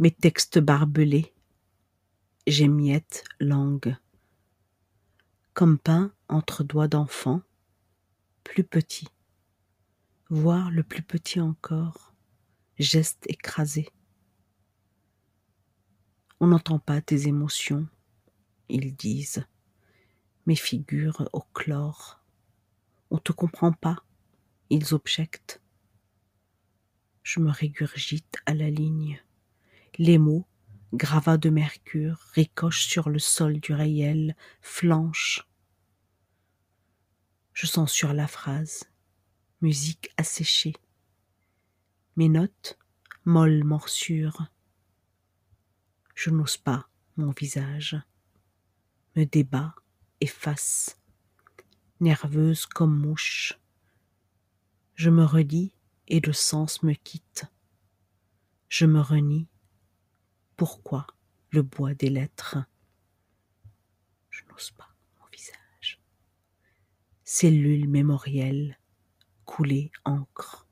mes textes barbelés, j'émiette langue. Comme pain entre doigts d'enfant, plus petit, voire le plus petit encore, geste écrasé. On n'entend pas tes émotions, ils disent, mes figures au chlore. On te comprend pas, ils objectent. Je me régurgite à la ligne. Les mots, gravats de mercure, ricochent sur le sol du réel, flanchent. Je censure la phrase, musique asséchée. Mes notes, molles morsures. Je n'ose pas mon visage, me débat, efface, nerveuse comme mouche. Je me redis et le sens me quitte. Je me renie. Pourquoi le bois des lettres? Je n'ose pas mon visage. Cellule mémorielle, coulée encre.